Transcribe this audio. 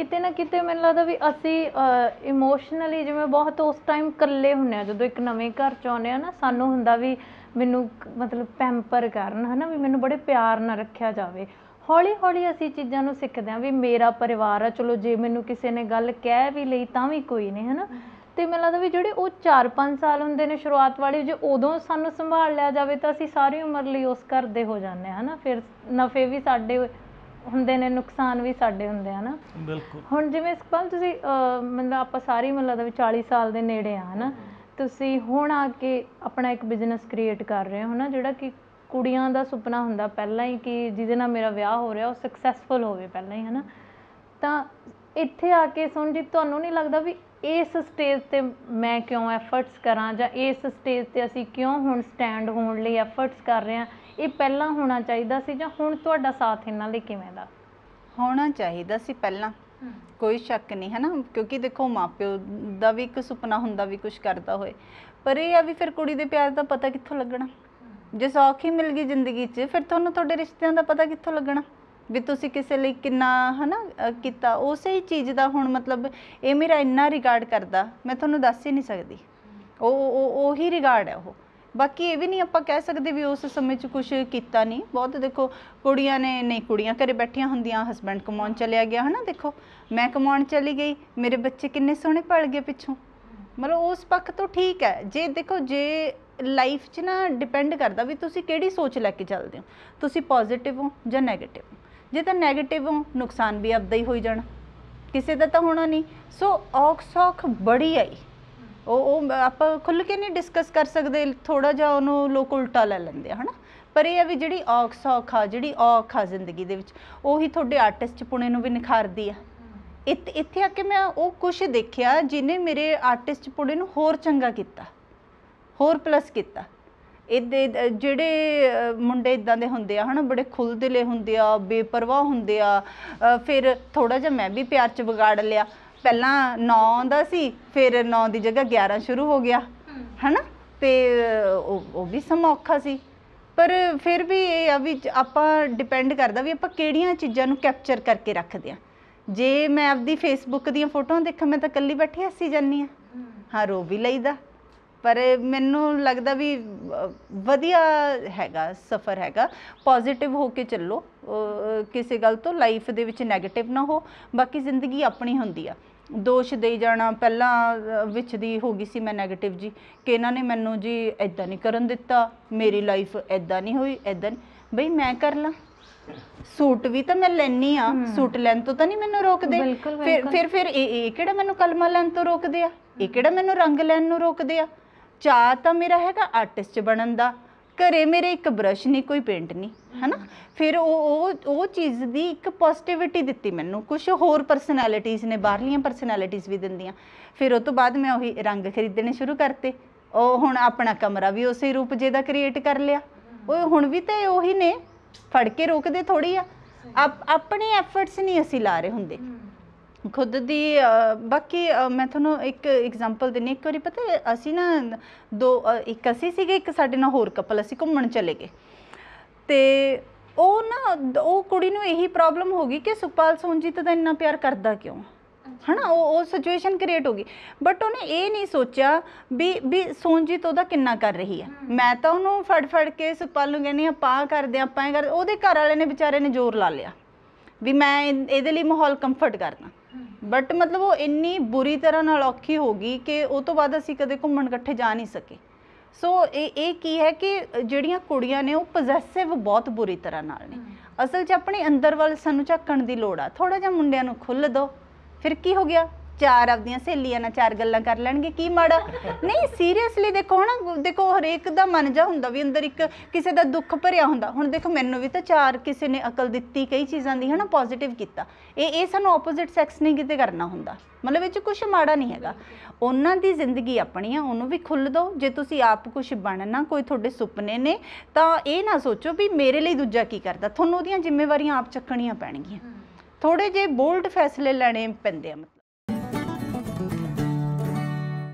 ਕਿਤੇ ਨਾ ਕਿਤੇ ਮੈਨੂੰ ਲੱਗਦਾ ਵੀ ਅਸੀਂ ਇਮੋਸ਼ਨਲੀ ਜਿਵੇਂ ਬਹੁਤ ਉਸ ਟਾਈਮ ਇਕੱਲੇ ਹੁੰਨੇ ਆ ਜਦੋਂ ਇੱਕ ਨਵੇਂ ਘਰ ਚ ਆਉਂਦੇ ਆ ਨਾ, ਸਾਨੂੰ ਹੁੰਦਾ ਵੀ ਮੈਨੂੰ ਮਤਲਬ ਪੈਂਪਰ ਕਰਨ, ਹਨਾ, ਵੀ ਮੈਨੂੰ ਬੜੇ ਪਿਆਰ ਨਾਲ ਰੱਖਿਆ ਜਾਵੇ। ਹੌਲੀ ਹੌਲੀ ਅਸੀਂ ਚੀਜ਼ਾਂ ਨੂੰ ਸਿੱਖਦੇ ਆ ਵੀ ਮੇਰਾ ਪਰਿਵਾਰ ਆ, ਚਲੋ ਜੇ ਮੈਨੂੰ ਕਿਸੇ ਨੇ ਗੱਲ ਕਹਿ ਵੀ ਲਈ ਤਾਂ ਵੀ ਕੋਈ ਨਹੀਂ, ਹਨਾ। ਤੇ ਮੈਨੂੰ ਲੱਗਦਾ ਵੀ ਜਿਹੜੇ ਉਹ 4-5 ਸਾਲ ਹੁੰਦੇ ਨੇ ਸ਼ੁਰੂਆਤ ਵਾਲੇ, ਜੇ ਉਦੋਂ ਸਾਨੂੰ ਸੰਭਾਲ ਲਿਆ ਜਾਵੇ ਤਾਂ ਅਸੀਂ ਸਾਰੀ ਉਮਰ ਲਈ ਉਸ ਘਰ ਦੇ ਹੋ ਜਾਂਦੇ ਹਾਂ, ਹਨਾ। ਫਿਰ ਨਫੇ ਵੀ ਸਾਡੇ ਹੁੰਦੇ ਨੇ ਨੁਕਸਾਨ ਵੀ ਸਾਡੇ ਹੁੰਦੇ ਆ ਨਾ। ਬਿਲਕੁਲ। ਹੁਣ ਜਿਵੇਂ ਇਕਬਾਲ ਤੁਸੀਂ ਅਹ, ਮਤਲਬ ਆਪਾਂ ਸਾਰੀ ਮਤਲਬ ਦਾ ਵੀ 40 ਸਾਲ ਦੇ ਨੇੜੇ ਆ ਹਨਾ। ਤੁਸੀਂ ਹੁਣ ਆ ਕੇ ਆਪਣਾ ਇੱਕ ਬਿਜ਼ਨਸ ਕ੍ਰੀਏਟ ਕਰ ਰਹੇ ਹੋ ਹਨਾ ਜਿਹੜਾ ਕਿ ਕੁੜੀਆਂ ਦਾ ਸੁਪਨਾ ਹੁੰਦਾ ਪਹਿਲਾਂ ਹੀ ਕਿ ਜਿਹਦੇ ਨਾਲ ਮੇਰਾ ਵਿਆਹ ਹੋ ਰਿਹਾ ਉਹ ਸਕਸੈਸਫੁਲ ਹੋਵੇ ਪਹਿਲਾਂ ਹੀ ਹਨਾ। ਤਾਂ ਇੱਥੇ ਆ ਕੇ ਸੁਣ ਜੀ ਤੁਹਾਨੂੰ ਨਹੀਂ ਲੱਗਦਾ ਵੀ ਇਸ ਸਟੇਜ ਤੇ ਮੈਂ ਕਿਉਂ ਐਫਰਟਸ ਕਰਾਂ ਜਾਂ ਇਸ ਸਟੇਜ ਤੇ ਅਸੀਂ ਕਿਉਂ ਹੁਣ ਸਟੈਂਡ ਹੋਣ ਲਈ ਐਫਰਟਸ ਕਰ ਰਹੇ ਹਾਂ? ਇਹ ਪਹਿਲਾਂ ਹੋਣਾ ਚਾਹੀਦਾ ਸੀ ਜਾਂ ਹੁਣ ਤੁਹਾਡਾ ਸਾਥ ਇਹਨਾਂ ਲਈ ਕਿਵੇਂ ਦਾ? ਹੋਣਾ ਚਾਹੀਦਾ ਸੀ ਪਹਿਲਾਂ। ਕੋਈ ਸ਼ੱਕ ਨਹੀਂ ਹੈ ਨਾ ਕਿਉਂਕਿ ਦੇਖੋ ਮਾਪਿਓ ਦਾ ਵੀ ਇੱਕ ਸੁਪਨਾ ਹੁੰਦਾ ਵੀ ਕੁਝ ਕਰਦਾ ਹੋਏ। ਪਰ ਇਹ ਆ ਵੀ ਫਿਰ ਕੁੜੀ ਦੇ ਪਿਆਰ ਦਾ ਪਤਾ ਕਿੱਥੋਂ ਲੱਗਣਾ? ਜੇ ਸੌਖ ਹੀ ਮਿਲ ਗਈ ਜ਼ਿੰਦਗੀ 'ਚ ਫਿਰ ਤੁਹਾਨੂੰ ਤੁਹਾਡੇ ਰਿਸ਼ਤਿਆਂ ਦਾ ਪਤਾ ਕਿੱਥੋਂ ਲੱਗਣਾ? ਵੀ ਤੁਸੀਂ ਕਿਸੇ ਲਈ ਕਿੰਨਾ, ਹਨਾ ਅਹ ਕੀਤਾ, ਉਸੇ ਹੀ ਚੀਜ਼ ਦਾ ਹੁਣ ਮਤਲਬ ਇਹ ਮੇਰਾ ਇੰਨਾ ਰਿਗਾਰਡ ਕਰਦਾ, ਮੈਂ ਤੁਹਾਨੂੰ ਦੱਸ ਹੀ ਨਹੀਂ ਸਕਦੀ। ਉਹ ਉਹ, ਉਹੀ ਰਿਗਾਰਡ ਹੈ ਉਹ। ਬਾਕੀ ਇਹ ਵੀ ਨਹੀਂ ਆਪਾਂ ਕਹਿ ਸਕਦੇ ਵੀ ਉਸ ਸਮੇਂ 'ਚ ਕੁਝ ਕੀਤਾ ਨਹੀਂ। ਬਹੁਤ ਦੇਖੋ, ਕੁੜੀਆਂ ਨੇ, ਨਹੀਂ, ਕੁੜੀਆਂ ਘਰੇ ਬੈਠੀਆਂ ਹੁੰਦੀਆਂ ਹਸਬੰਡ ਕਮਾਉਣ ਚਲਿਆ ਗਿਆ, ਹਨਾ, ਦੇਖੋ। ਮੈਂ ਕਮਾਉਣ ਚਲੀ ਗਈ, ਮੇਰੇ ਬੱਚੇ ਕਿੰਨੇ ਸੋਹਣੇ ਪਲ ਗਏ ਪਿੱਛੋਂ। ਮਤਲਬ ਉਸ ਪੱਖ ਤੋਂ ਠੀਕ ਹੈ। ਜੇ ਦੇਖੋ, ਜੇ ਲਾਈਫ 'ਚ ਨਾ ਡਿਪੈਂਡ ਕਰਦਾ ਵੀ ਤੁਸੀਂ ਕਿਹੜੀ ਸੋਚ ਲੈ ਕੇ ਚੱਲਦੇ ਹੋ? ਤੁਸੀਂ ਪੋਜ਼ਿਟਿਵ ਹੋ ਜਾਂ 네ਗੇਟਿਵ ਹੋ ਜੇ ਤਾਂ 네ਗੇਟਿਵ ਹੋ ਨੁਕਸਾਨ ਵੀ ਆਪਦਾ ਹੀ ਹੋਈ ਜਾਣਾ। ਕਿਸੇ ਦਾ ਤਾਂ ਹੋਣਾ ਨਹੀਂ। ਸੋ ਔਖ ਸੌਖ ਬੜੀ ਆਈ ਉਹ ਉਹ ਆਪਾਂ ਖੁੱਲ ਕੇ ਨਹੀਂ ਡਿਸਕਸ ਕਰ ਸਕਦੇ। ਥੋੜਾ ਜਿਹਾ ਉਹਨੂੰ ਲੋਕ ਉਲਟਾ ਲੈ ਲੈਂਦੇ ਆ, ਹਨਾ? ਪਰ ਇਹ ਆ ਵੀ ਜਿਹੜੀ ਔਖ ਸੌਖ ਆ, ਜਿਹੜੀ ਔਖ ਆ ਜ਼ਿੰਦਗੀ ਦੇ ਵਿੱਚ, ਉਹੀ ਤੁਹਾਡੇ ਆਰਟਿਸਟ ਪੁਣੇ ਨੂੰ ਵੀ ਨਿਖਾਰਦੀ ਆ। ਇੱਥੇ ਇੱਥੇ ਆ ਕੇ ਮੈਂ ਉਹ ਕੁਝ ਦੇਖਿਆ, ਜਿਹਨੇ ਮੇਰੇ ਆਰਟਿਸਟ ਪੁਣੇ ਨੂੰ ਹੋਰ ਚੰਗਾ ਕੀਤਾ, ਹੋਰ ਪਲੱਸ ਕੀਤਾ। ਇਹਦੇ ਜਿਹੜੇ ਮੁੰਡੇ ਇਦਾਂ ਦੇ ਹੁੰਦੇ ਆ ਹਨਾ ਬੜੇ ਖੁੱਲ੍ਹਦਿਲੇ ਹੁੰਦੇ ਆ ਬੇਪਰਵਾਹ ਹੁੰਦੇ ਆ ਫਿਰ ਥੋੜਾ ਜਿਹਾ ਮੈਂ ਵੀ ਪਿਆਰ ਚ ਵਿਗਾੜ ਲਿਆ। ਪਹਿਲਾਂ 9 ਆਉਂਦਾ ਸੀ ਫਿਰ 9 ਦੀ ਜਗ੍ਹਾ 11 ਸ਼ੁਰੂ ਹੋ ਗਿਆ ਹਨਾ ਤੇ ਉਹ ਵੀ ਸਮਾਂ ਔਖਾ ਸੀ। ਪਰ ਫਿਰ ਵੀ ਇਹ ਆ ਵੀ ਆਪਾਂ ਡਿਪੈਂਡ ਕਰਦਾ ਵੀ ਆਪਾਂ ਕਿਹੜੀਆਂ ਚੀਜ਼ਾਂ ਨੂੰ ਕੈਪਚਰ ਕਰਕੇ ਰੱਖਦੇ ਆ। ਜੇ ਮੈਂ ਆਪਦੀ ਫੇਸਬੁੱਕ ਦੀਆਂ ਫੋਟੋਆਂ ਦੇਖਾਂ ਮੈਂ ਤਾਂ ਇਕੱਲੀ ਬੈਠੀ ਹੱਸੀ ਜਾਂਦੀ ਆ। ਹਾਂ। ਰੋ ਵੀ ਲਈਦਾ। ਪਰ ਮੈਨੂੰ ਲੱਗਦਾ ਵੀ ਵਧੀਆ ਹੈਗਾ ਸਫ਼ਰ ਹੈਗਾ। ਪੋਜ਼ਿਟਿਵ ਹੋ ਕੇ ਚੱਲੋ। ਕਿਸੇ ਗੱਲ ਤੋਂ ਲਾਈਫ ਦੇ ਵਿੱਚ 네ਗੇਟਿਵ ਨਾ ਹੋ। ਬਾਕੀ ਜ਼ਿੰਦਗੀ ਆਪਣੀ ਹੁੰਦੀ ਆ। ਦੋਸ਼ ਦੇਈ ਜਾਣਾ ਪਹਿਲਾਂ ਵਿੱਚ ਦੀ ਹੋ ਗਈ ਸੀ ਮੈਂ 네ਗੇਟਿਵ ਜੀ। ਕਿ ਇਹਨਾਂ ਨੇ ਮੈਨੂੰ ਜੀ ਐਦਾਂ ਨਹੀਂ ਕਰਨ ਦਿੱਤਾ। ਮੇਰੀ ਲਾਈਫ ਐਦਾਂ ਨਹੀਂ ਹੋਈ ਐਦਾਂ ਬਈ ਮੈਂ ਕਰ ਲਾਂ। ਸੂਟ ਵੀ ਤਾਂ ਮੈਂ ਲੈਣੀ ਆ। ਸੂਟ ਲੈਣ ਤੋਂ ਤਾਂ ਨਹੀਂ ਮੈਨੂੰ ਰੋਕਦੇ। ਫਿਰ। ਫਿਰ ਫਿਰ ਇਹ ਇਹ ਕਿਹੜਾ ਮੈਨੂੰ ਕਲਮਾ ਲੈਣ ਤੋਂ ਰੋਕਦੇ ਆ? ਇਹ ਕਿਹੜਾ ਮੈਨੂੰ ਰੰਗ ਲੈਣ ਨੂੰ ਰੋਕਦੇ ਆ? ਚਾਹ ਤਾਂ ਮੇਰਾ ਹੈਗਾ ਆਰਟਿਸਟ ਬਣਨ ਦਾ। ਘਰੇ ਮੇਰੇ ਇੱਕ ਬ੍ਰਸ਼ ਨਹੀਂ ਕੋਈ ਪੇਂਟ ਨਹੀਂ, ਹਨਾ? ਫਿਰ ਉਹ ਉਹ ਉਹ ਚੀਜ਼ ਦੀ ਇੱਕ ਪੋਜ਼ਿਟਿਵਿਟੀ ਦਿੱਤੀ ਮੈਨੂੰ। ਕੁਝ ਹੋਰ ਪਰਸਨੈਲਿਟੀਜ਼ ਨੇ, ਬਾਹਰਲੀਆਂ ਪਰਸਨੈਲਿਟੀਜ਼ ਵੀ ਦਿੰਦੀਆਂ। ਫਿਰ ਉਹ ਤੋਂ ਬਾਅਦ ਮੈਂ ਉਹੀ ਰੰਗ ਖਰੀਦਣੇ ਸ਼ੁਰੂ ਕਰਤੇ। ਉਹ ਹੁਣ ਆਪਣਾ ਕਮਰਾ ਵੀ ਉਸੇ ਰੂਪ ਜੇ ਦਾ ਕ੍ਰੀਏਟ ਕਰ ਲਿਆ। ਉਹ ਹੁਣ ਵੀ ਤੇ ਉਹੀ ਨੇ। ਫੜ ਕੇ ਰੋਕਦੇ ਥੋੜੀ ਆ। ਆਪਣੇ ਐਫਰਟਸ ਨਹੀਂ ਅਸੀਂ ਲਾ ਰਹੇ ਹੁੰਦੇ। ਖੁਦ ਦੀ ਬਾਕੀ ਮੈਂ ਤੁਹਾਨੂੰ ਇੱਕ ਐਗਜ਼ਾਮਪਲ ਦਿੰਨੀ ਇੱਕ ਵਾਰੀ ਪਤਾ ਅਸੀਂ ਨਾ ਦੋ ਇੱਕ ਅਸੀਂ ਸੀਗੇ ਇੱਕ ਸਾਡੇ ਨਾਲ ਹੋਰ ਕਪਲ ਅਸੀਂ ਘੁੰਮਣ ਚਲੇ ਗਏ। ਤੇ ਉਹ ਨਾ ਉਹ ਕੁੜੀ ਨੂੰ ਇਹੀ ਪ੍ਰੋਬਲਮ ਹੋ ਗਈ ਕਿ ਸੁਪਾਲ ਸੋਨਜੀਤ ਦਾ ਇੰਨਾ ਪਿਆਰ ਕਰਦਾ ਕਿਉਂ? ਹਨਾ ਉਹ ਉਹ ਸਿਚੁਏਸ਼ਨ ਕ੍ਰੀਏਟ ਹੋ ਗਈ। ਬਟ ਉਹਨੇ ਇਹ ਨਹੀਂ ਸੋਚਿਆ ਵੀ ਵੀ ਸੋਨਜੀਤ ਉਹਦਾ ਕਿੰਨਾ ਕਰ ਰਹੀ ਹੈ। ਮੈਂ ਤਾਂ ਉਹਨੂੰ ਫੜ ਫੜ ਕੇ ਸੁਪਾਲ ਨੂੰ ਕਹਿੰਦੀ ਆਪਾਂ ਕਰਦੇ ਆਪਾਂ ਇਹ ਕਰਦੇ ਉਹਦੇ ਘਰ ਵਾਲੇ ਨੇ ਵਿਚਾਰੇ ਨੇ ਜ਼ੋਰ ਲਾ ਲਿਆ। ਵੀ ਮੈਂ ਇਹ- ਇਹਦੇ ਲਈ ਮਾਹੌਲ ਕੰਫਰਟ ਕਰਨਾ ਬਟ ਮਤਲਬ ਉਹ ਇੰਨੀ ਬੁਰੀ ਤਰ੍ਹਾਂ ਨਾਲ ਔਖੀ ਹੋ ਗਈ ਕਿ ਉਹ ਤੋਂ ਬਾਅਦ ਅਸੀਂ ਕਦੇ ਘੁੰਮਣ ਇਕੱਠੇ ਜਾ ਨਹੀਂ ਸਕੇ। ਸੋ ਇਹ ਇਹ ਕੀ ਹੈ ਕਿ ਜਿਹੜੀਆਂ ਕੁੜੀਆਂ ਨੇ ਉਹ ਪੋਜੈਸਿਵ ਬਹੁਤ ਬੁਰੀ ਤਰ੍ਹਾਂ ਨਾਲ ਨੇ। ਅਸਲ 'ਚ ਆਪਣੇ ਅੰਦਰ ਵੱਲ ਸਾਨੂੰ ਝਾਕਣ ਦੀ ਲੋੜ ਆ। ਥੋੜਾ ਜਿਹਾ ਮੁੰਡਿਆਂ ਨੂੰ ਖੁੱਲ੍ਹ ਦਿਓ ਫਿਰ ਕੀ ਹੋ ਗਿਆ? ਚਾਰ ਆਪਦੀਆਂ ਸਹੇਲੀਆਂ ਨਾਲ ਚਾਰ ਗੱਲਾਂ ਕਰ ਲੈਣਗੇ ਕੀ ਮਾੜਾ? ਨਹੀਂ ਸੀਰੀਅਸਲੀ ਦੇਖੋ ਹਨਾ ਦੇਖੋ ਹਰੇਕ ਦਾ ਮਨ ਜਾ ਹੁੰਦਾ ਵੀ ਅੰਦਰ ਇੱਕ ਕਿਸੇ ਦਾ ਦੁੱਖ ਭਰਿਆ ਹੁੰਦਾ। ਹੁਣ ਦੇਖੋ ਮੈਨੂੰ ਵੀ ਤਾਂ ਚਾਰ ਕਿਸੇ ਨੇ ਅਕਲ ਦਿੱਤੀ ਕਈ ਚੀਜ਼ਾਂ ਦੀ ਹਨਾ ਪੋਜ਼ਿਟਿਵ ਕੀਤਾ। ਇਹ ਇਹ ਸਾਨੂੰ ਆਪੋਜ਼ਿਟ ਸੈਕਸ ਨਹੀਂ ਕਿਤੇ ਕਰਨਾ ਹੁੰਦਾ। ਮਤਲਬ ਇਹ 'ਚ ਕੁਝ ਮਾੜਾ ਨਹੀਂ ਹੈਗਾ। ਉਹਨਾਂ ਦੀ ਜ਼ਿੰਦਗੀ ਆਪਣੀ ਆ ਉਹਨੂੰ ਵੀ ਖੁੱਲ੍ਹ ਦਿਓ ਜੇ ਤੁਸੀਂ ਆਪ ਕੁਝ ਬਣਨਾ ਕੋਈ ਤੁਹਾਡੇ ਸੁਪਨੇ ਨੇ ਤਾਂ ਇਹ ਨਾ ਸੋਚੋ ਵੀ ਮੇਰੇ ਲਈ ਦੂਜਾ ਕੀ ਕਰਦਾ? ਤੁਹਾਨੂੰ ਉਹਦੀਆਂ ਜ਼ਿੰਮੇਵਾਰੀਆਂ ਆਪ ਚੱਕਣੀਆਂ ਪੈਣਗੀਆਂ। ਥੋੜੇ ਜਿਹੇ ਬੋਲਡ ਫੈਸਲੇ ਲੈਣੇ ਪੈਂਦੇ ਆ